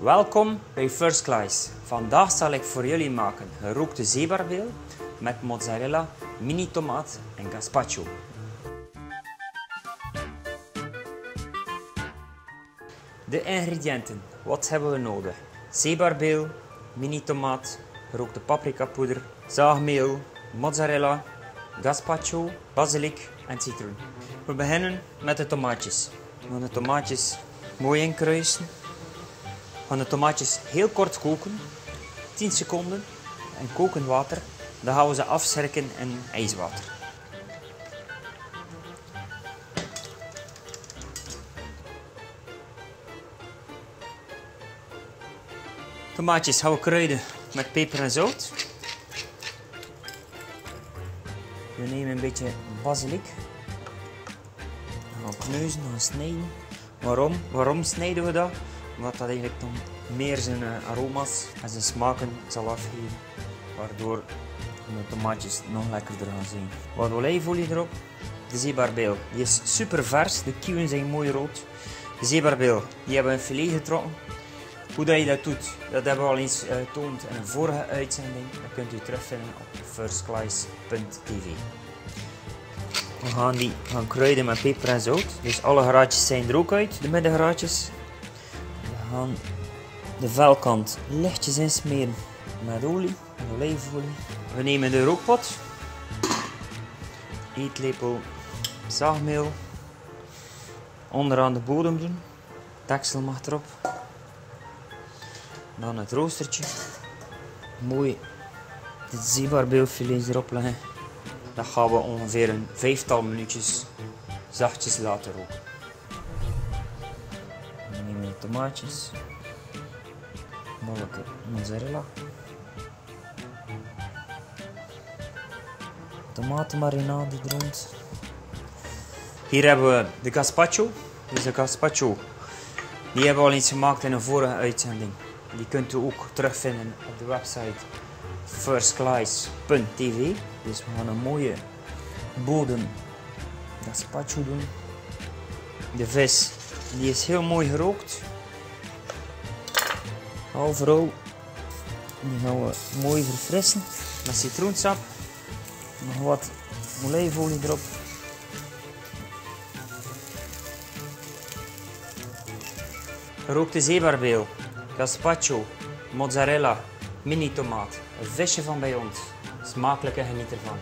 Welkom bij First Class. Vandaag zal ik voor jullie maken gerookte zeebarbeel met mozzarella, mini tomaat en gazpacho. De ingrediënten. Wat hebben we nodig? Zeebarbeel, mini tomaat, gerookte paprikapoeder, zaagmeel, mozzarella, gazpacho, basilik en citroen. We beginnen met de tomaatjes. We gaan de tomaatjes mooi inkruisen. We gaan de tomaatjes heel kort koken, 10 seconden in kokend water. Dan gaan we ze afsterken in ijswater. Tomaatjes gaan we kruiden met peper en zout. We nemen een beetje basilik. We gaan kneuzen, gaan snijden. Waarom? Waarom snijden we dat? Omdat dat eigenlijk dan meer zijn eh, aroma's en zijn smaken zal afgeven. Waardoor de tomaatjes nog lekkerder gaan zijn. Wat olijfolie erop. De zeebarbeel, die is super vers. De kieuwen zijn mooi rood. De zeebarbeel, die hebben we een filet getrokken. Hoe dat je dat doet, dat hebben we al eens getoond in een vorige uitzending. Dat kunt u terugvinden op firstclass.tv. We gaan die gaan kruiden met peper en zout. Dus alle graadjes zijn er ook uit, de middengraadjes. We gaan de velkant lichtjes insmeren met olie, met olijfolie. We nemen de rookpot, eetlepel zaagmeel, onderaan de bodem doen, deksel mag erop. Dan het roostertje. Mooi de zeebarbeelfilet erop leggen. Dat gaan we ongeveer een vijftal minuutjes zachtjes laten roken. De tomaatjes. Balken mozzarella. Tomatenmarinade er rond. Hier hebben we de gazpacho. Dus de gazpacho. Die hebben we al eens gemaakt in een vorige uitzending. Die kunt u ook terugvinden op de website firstclass.tv. Dus we gaan een mooie bodem gazpacho doen. De vis die is heel mooi gerookt. Rauw. Die gaan we mooi verfrissen met citroensap. Nog wat olijfolie erop. Gerookte zeebarbeel, gazpacho, mozzarella, mini tomaat. Een visje van bij ons. Smakelijk en geniet ervan.